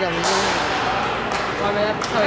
L'avant-dernier, Ouais, mais là, ça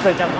ストちん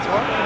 that's why.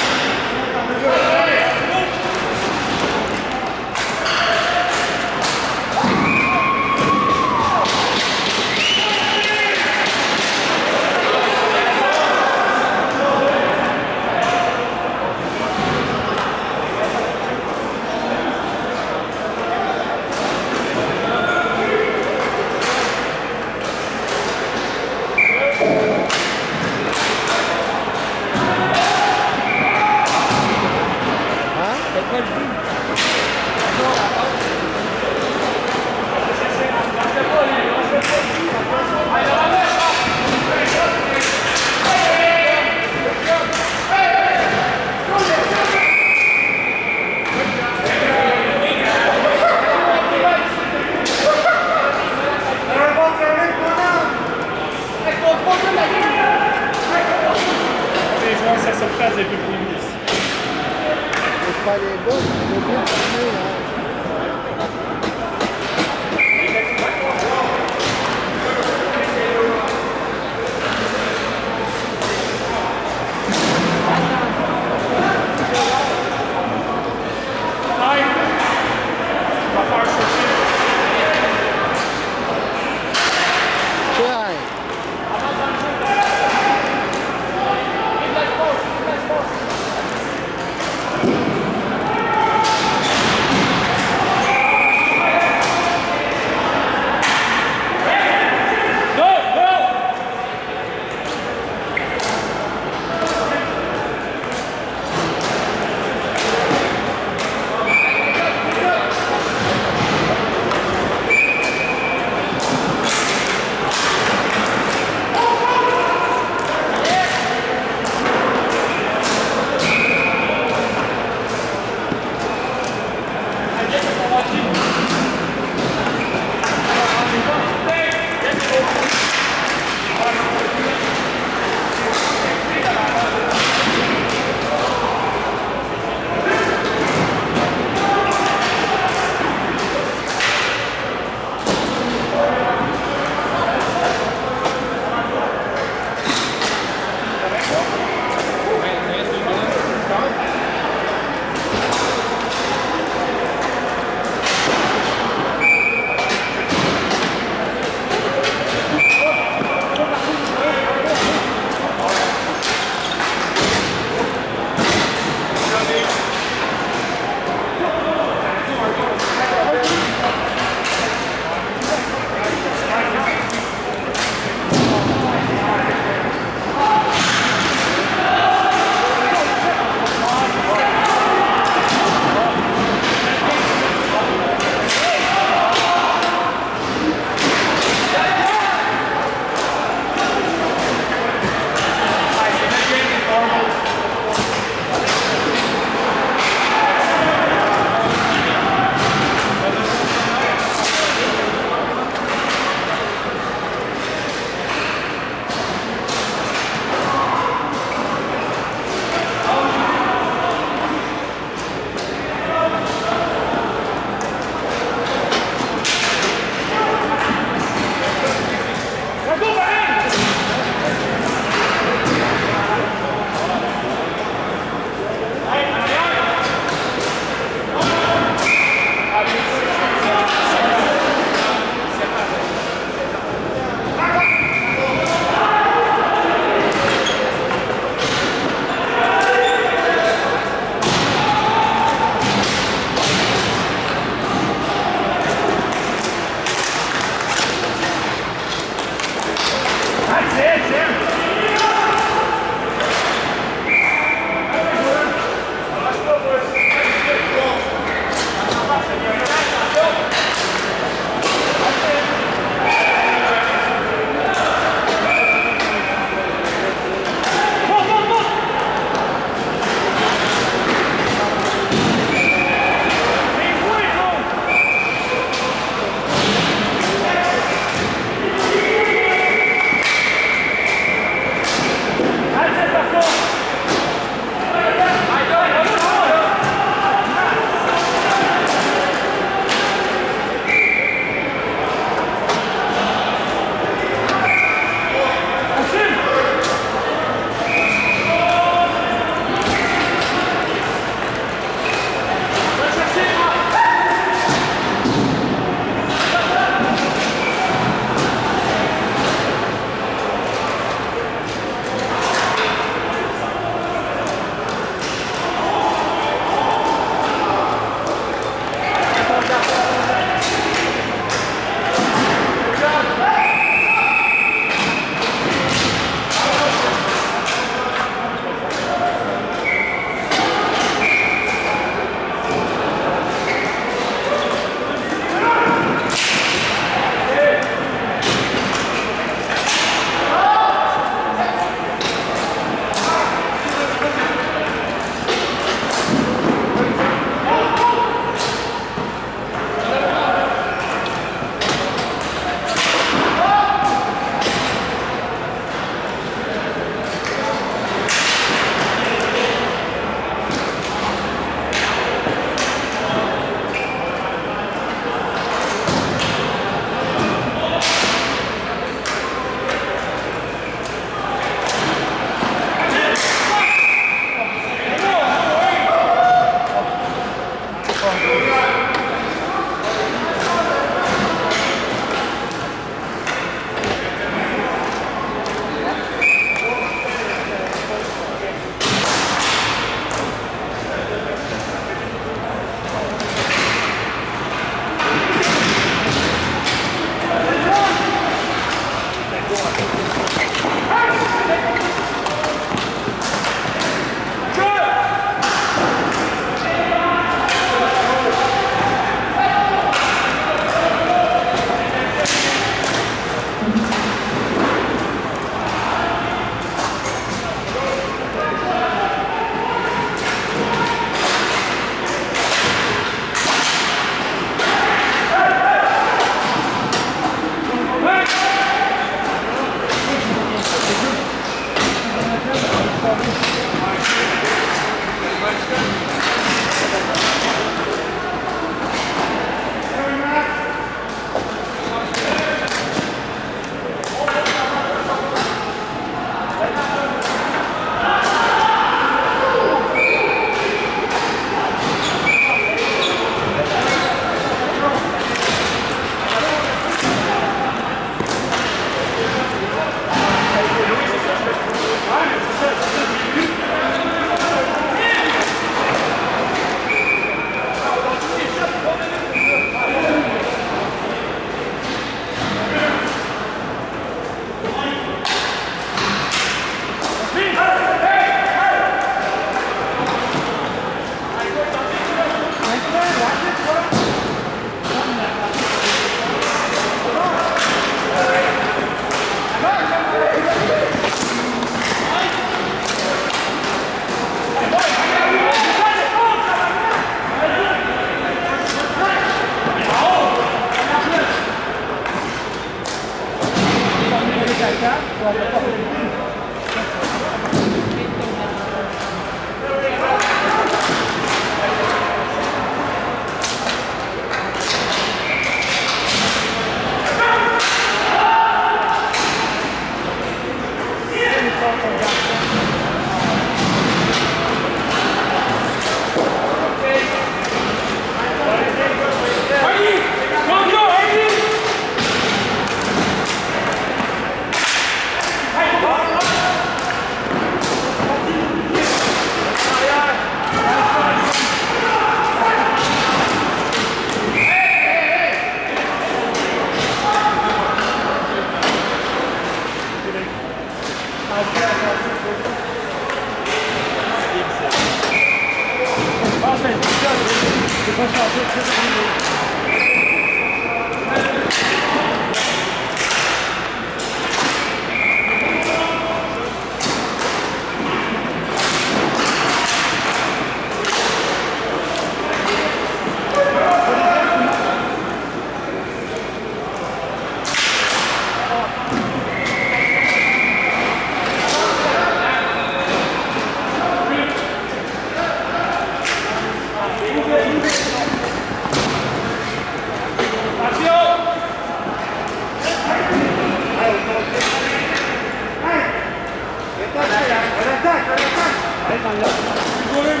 아, 이거를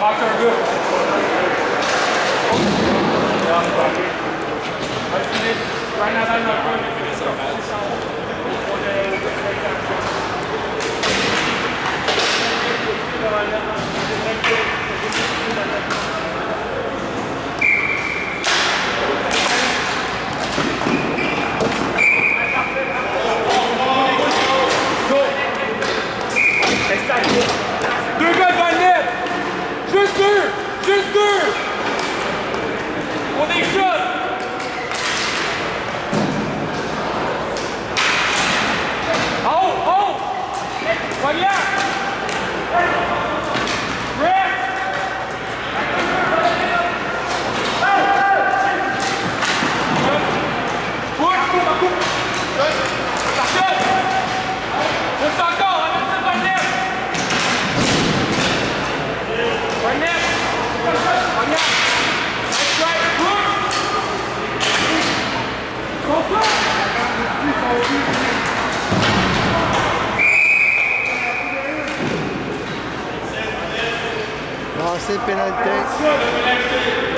Now, Deux deux! ese penalti.